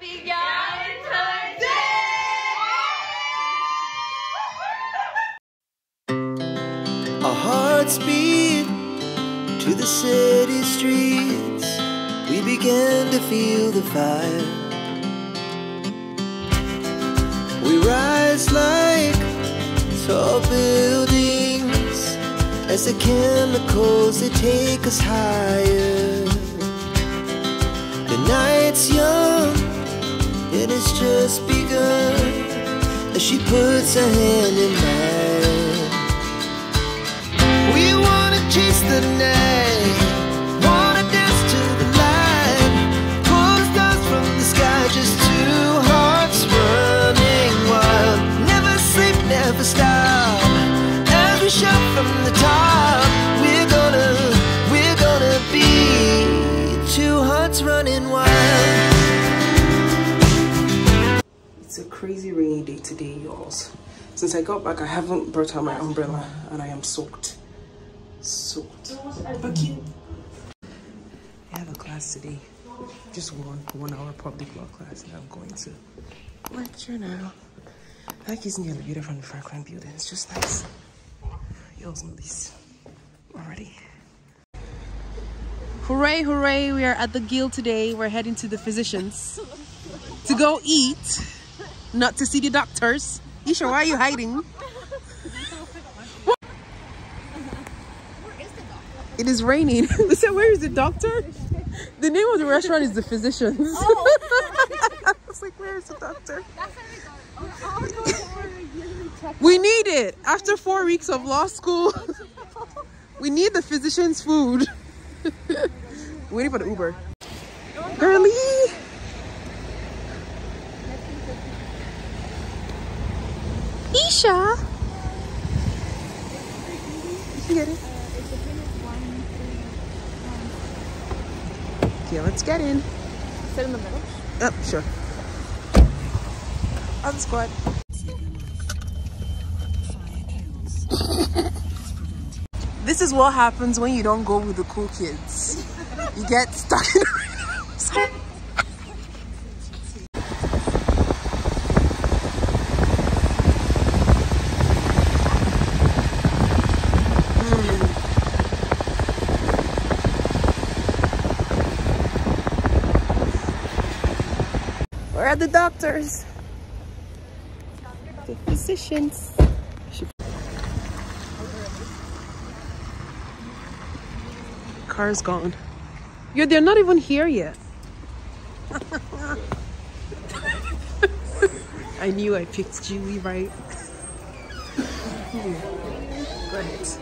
Happy Valentine's Day! Our hearts beat to the city streets. We begin to feel the fire. We rise like tall buildings as the chemicals they take us higher. The night's young, it has just begun as she puts her hand in mine. We wanna chase the night, Since I got back, I haven't brought out my umbrella and I am soaked. Soaked. I have a class today. Just one one hour public law class and I'm going to lecture now. I like using the elevator from the Frankland building. It's just nice. Y'all's know this already. Hooray, hooray, we are at the guild today. We're heading to the physicians to go eat, not to see the doctors. Isha, why are you hiding? It is raining. they said, where is the doctor? The name of the restaurant is the physicians. Oh. I was like, where is the doctor? we need it. After four weeks of law school, we need the physician's food. Waiting for the Uber. Girly! Isha! Get it. Okay, let's get in. Sit in the middle. Yep, sure. On the squad. this is what happens when you don't go with the cool kids. You get stuck in the rain. We're at the doctors. The physicians. Car's gone. Yeah, they're not even here yet. I knew I picked Julie right. Go ahead.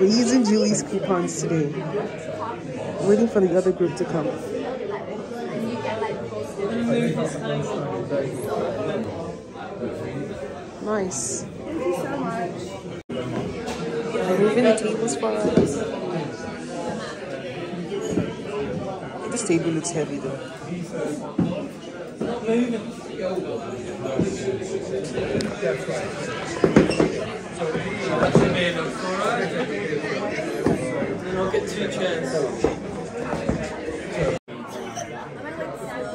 We're Julie's coupons today. Waiting for the other group to come. Nice. Thank you so much. They're moving the tables for us. This table looks heavy though.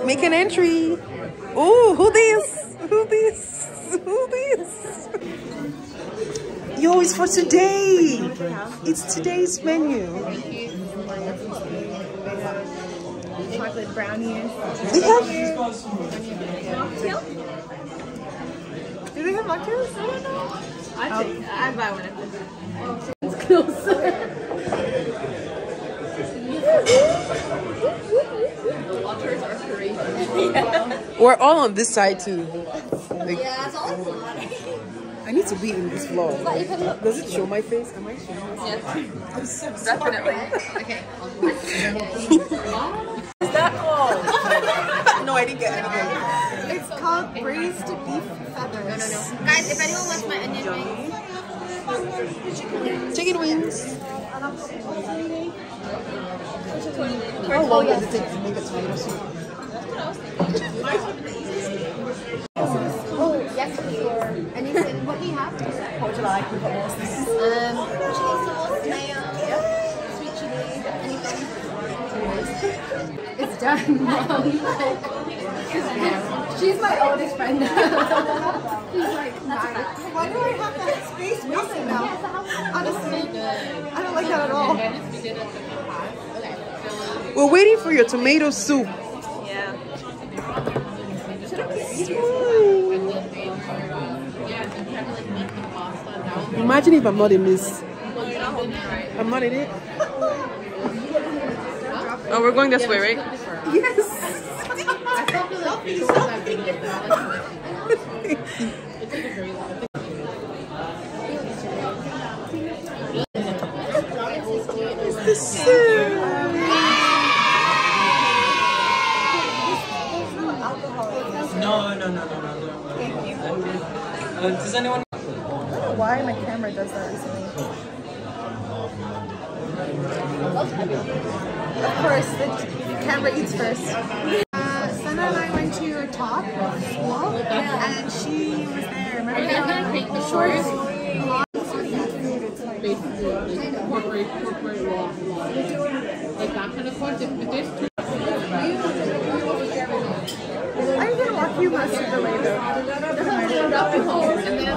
Make an entry. Ooh, who this? Who this? Who this? Yo, it's for today. It's today's menu. Chocolate brownies. They have Do they have mocktails? I don't know. I'd, take, I'd buy one of them. It's closer. We're all on this side too. Like, Yeah, it's all I need to be in this vlog. Does it show my face? Am I showing my face? Definitely. Okay. Is that called? no, I didn't get anything. It's called braised beef feathers. No, no, no. Guys, if anyone wants my onion rings, Chicken wings. How long does it take to make a tomato soup? Oh, yes, please. Anything, what do you have? What would you like? Um, chili sauce, mayo, sweet chili. It's done. She's my oldest friend now. She's like married. Why do I have that space missing now? Honestly, I don't like that at all. We're waiting for your tomato soup. Yeah. Imagine if I'm not in this. I'm not in it. Oh, we're going this way, right? No, no, no, no, no. Thank you. Uh, does anyone? Why my camera does that recently? Of course, the camera eats first. Uh, Sana and I went to school, and she was there. Remember that? take the shorts. Basically. Corporate corporate law like that kind of course. If, if there's two I'm gonna walk you most of the way though. and then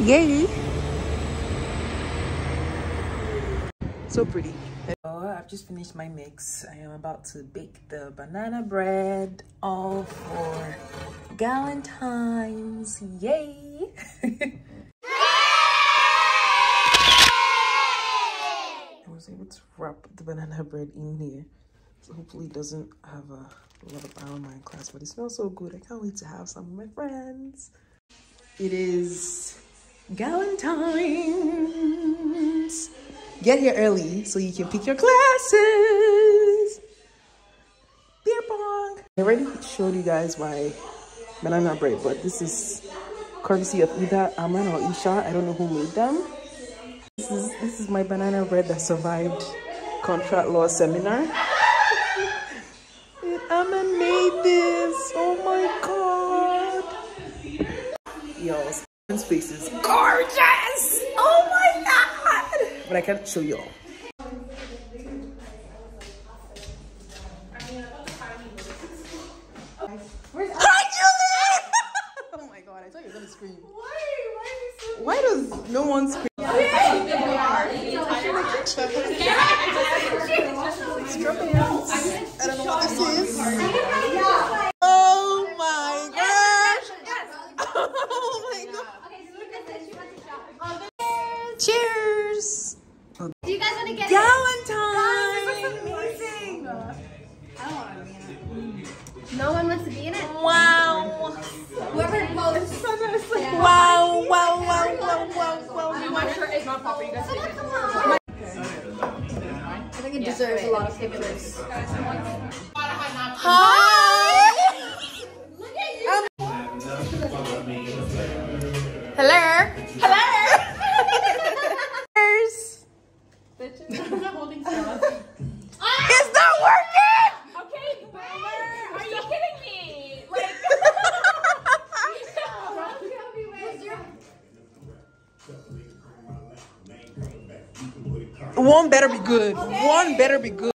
Yay! So pretty. Oh, I've just finished my mix. I am about to bake the banana bread all for Galentine's. Yay! I was able to wrap the banana bread in here. So hopefully it doesn't have a, lot of aroma in class, but it smells so good. I can't wait to have some with my friends. It is Galentine's. Get here early so you can pick your classes. Beer pong. I already showed you guys my banana bread, but this is courtesy of either Aman or Isha. I don't know who made them. This is, this is my banana bread that survived contract law seminar. And Aman made this. Oh my god. Y'all's face is gorgeous. My god. But I can't show y'all. Hi, Julie! oh my god, I thought you were gonna scream. Why? Why does no one scream? Hi! Hello? Hello? Cheers! I'm not holding stuff. It's not working! Okay, are you kidding me? Like, One better be good. One better be good.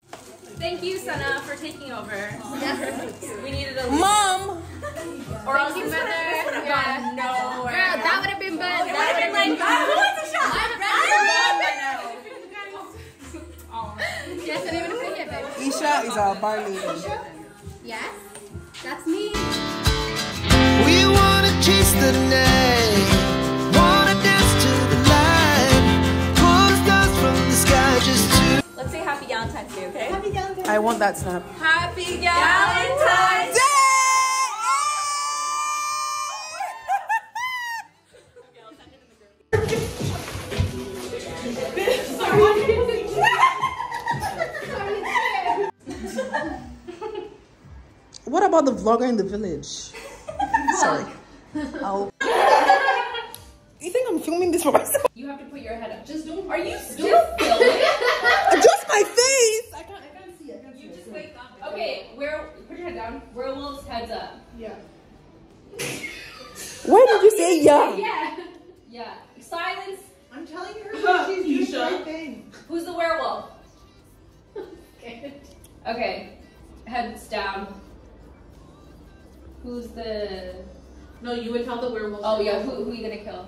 Let's say Happy Valentine's Day, okay? I want that snap. Happy Valentine's Day! What about the vlogger in the village? Sorry. I'll. You think I'm filming this for myself? You have to put your head up. Just don't. Are you still filming? Just my face. I can't. I can't see. I can't see. You just wake up. Okay, where? Put your head down. Werewolf's heads up. Yeah. Why did you say yeah? Yeah. Yeah. Silence. I'm telling her she's doing the right thing. Who's the werewolf? okay. Okay. Heads down. Who's the? No, you would tell the werewolf. Oh yeah. Who, who are you gonna kill?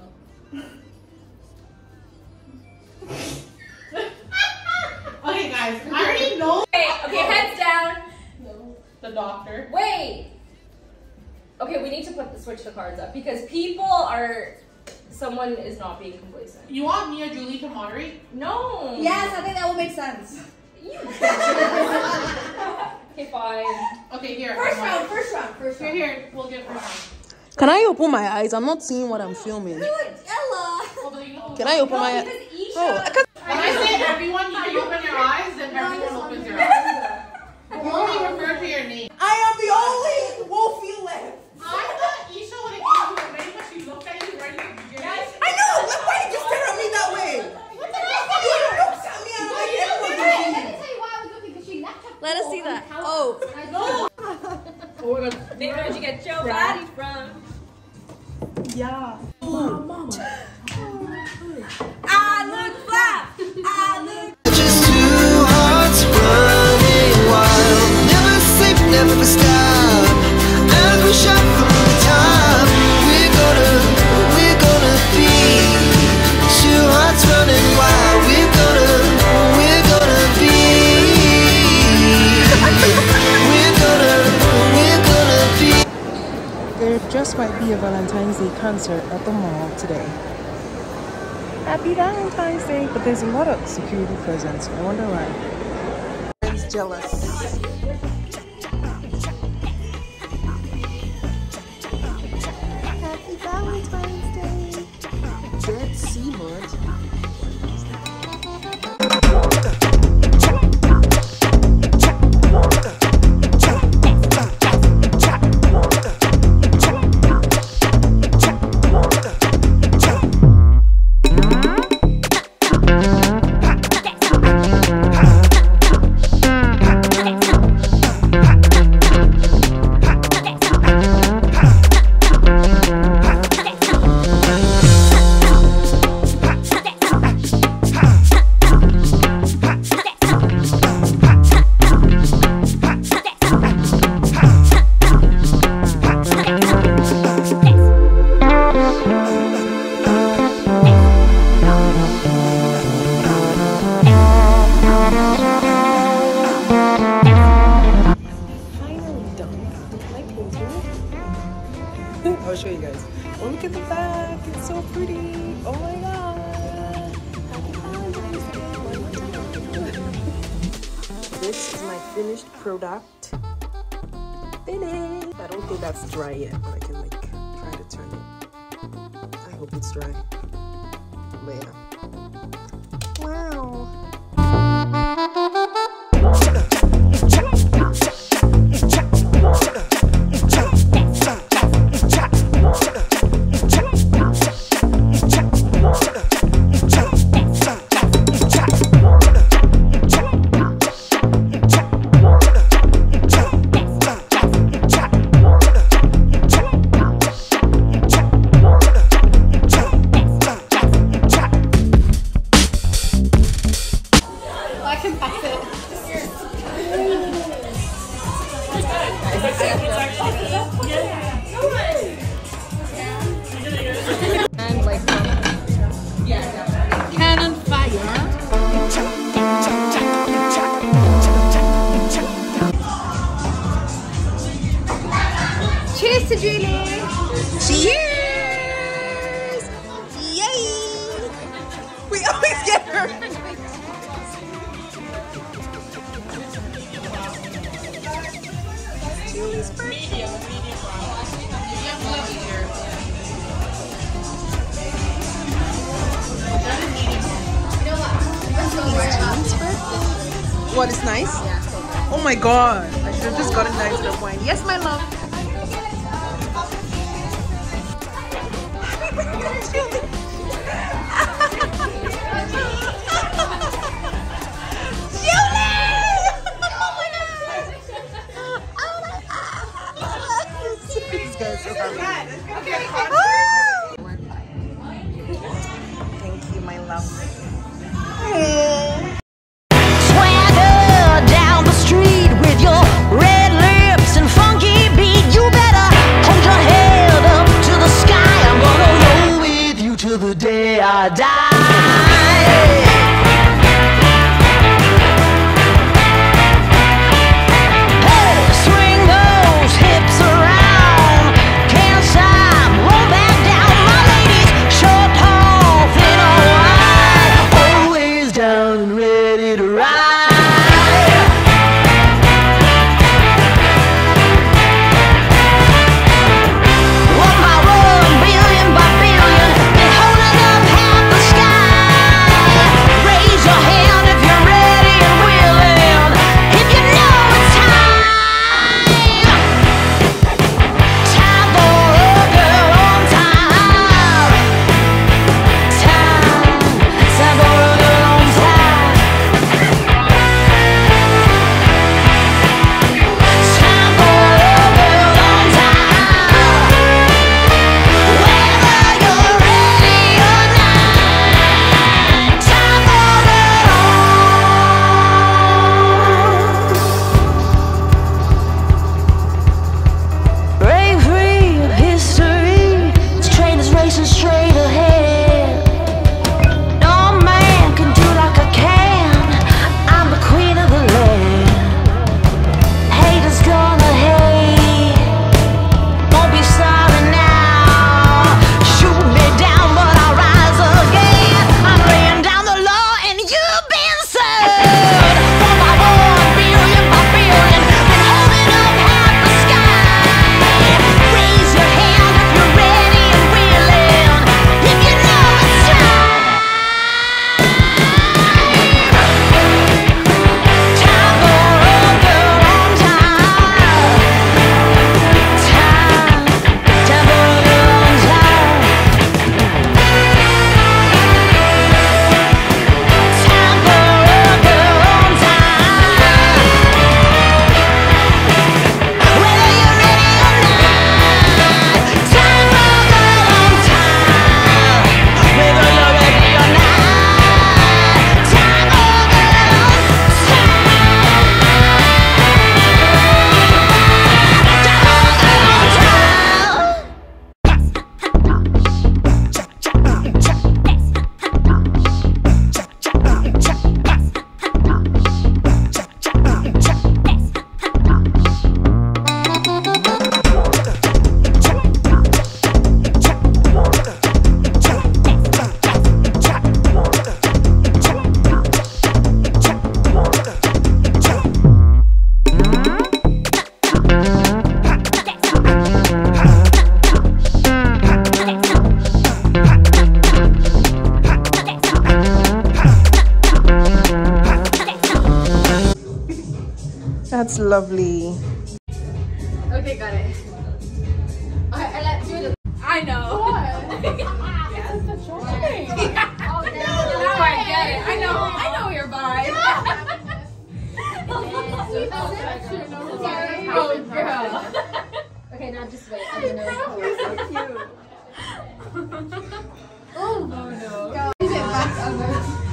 Okay, guys, I already know Okay. Okay. Heads down. No. the doctor. Wait. Okay, we need to put the switch the cards up because people are. Someone is not being complacent. You want me or Julie to moderate? No. Yes, I think that will make sense. Okay, fine. Okay, here. First come on. round, first round, first Here, round. here. We'll get first round. Can I open my eyes? I'm not seeing what I'm filming. Ella. Well, but you know- Can I open my eyes? Because Oh, I can't. When I say everyone, you can open your eyes, then everyone opens your eyes. You only refer to your name. I am the only wolfie left. I thought Isha would have given you a name, but she looked at you right at the beginning. I know. Like, why did you stare at me that way? What did I You looked at me and like, everyone Let looking. me tell you why I was looking because she left her Let us see that. the couch. Oh. I Maybe where'd you get your body from? Yeah. I be a Valentine's Day concert at the mall today. Happy Valentine's Day! But there's a lot of security presence. I wonder why. He's jealous. Finished. I don't think that's dry yet, but I can like try to turn it. I hope it's dry. But yeah. Wow. lovely. Okay, got it. I, let you. I know. What? I get it. I know. I know your vibe. oh, girl. okay, now just wait. Oh no.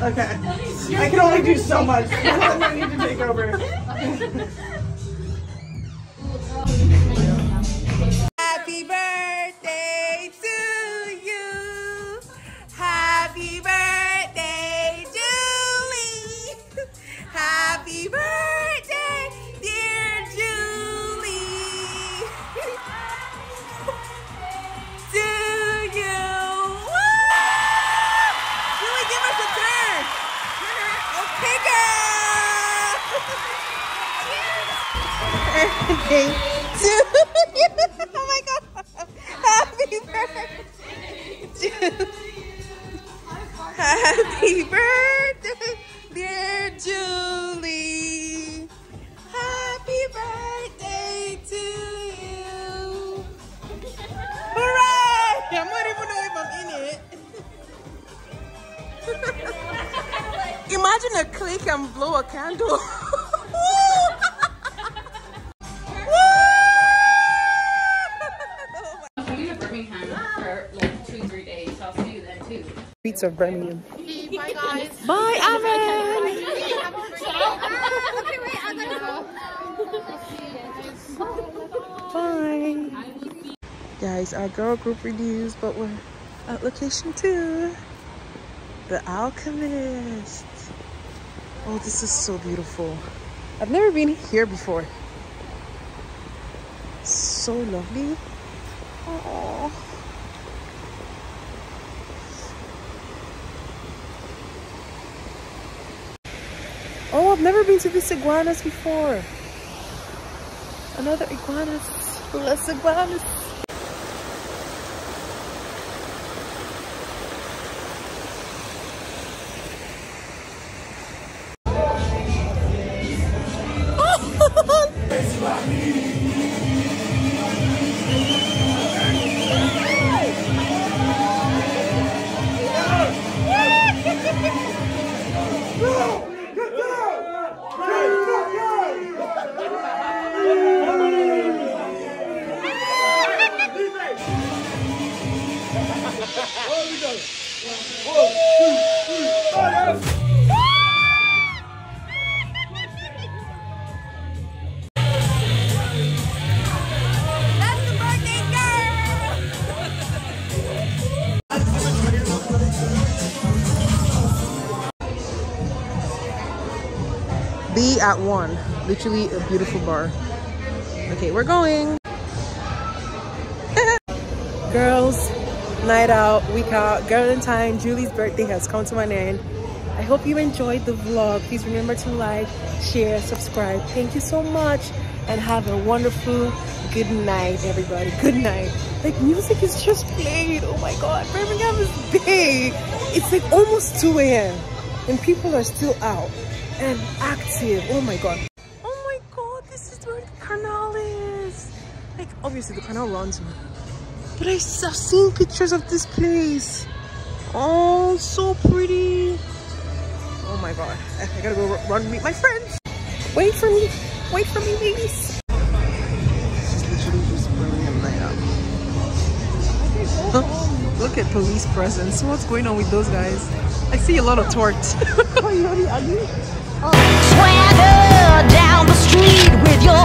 Okay. I can only do so much. I need to take over. Happy birthday to you. Happy birthday, Julie. Happy birthday, dear Julie. you. Julie, give us a. Okay, girl. okay. oh my god. Happy birthday. Happy birthday, dear Julie. Happy birthday to you. Hooray! I'm not even know if I'm in it. Imagine a click and blow a candle. Streets of Birmingham. Bye guys. Bye, Aman. okay, wait, I'm gonna go. Bye. Guys, our girl group renews, but we're at location two. The Alchemist. Oh, this is so beautiful. I've never been here before. So lovely. Oh. I've never been to this iguanas before. Another iguanas. Las Iguanas. At one. Literally a beautiful bar. Okay, we're going. Girls, night out, week out, girl in time. Julie's birthday has come to an end. I hope you enjoyed the vlog. Please remember to like, share, subscribe. Thank you so much and have a wonderful good night, everybody. Good night. Like music is just played. Oh my god, Birmingham is big. It's like almost 2 a.m. and people are still out and active. Oh my god. Oh my god, this is where the canal is. Like obviously the canal runs but I, have seen pictures of this place. Oh, so pretty. Oh my god. I, gotta go run meet my friends. Wait for me. Wait for me, ladies. She's literally just burning a night out. Huh? Look at police presence. What's going on with those guys? I see a lot of torts. Swagger down the street with your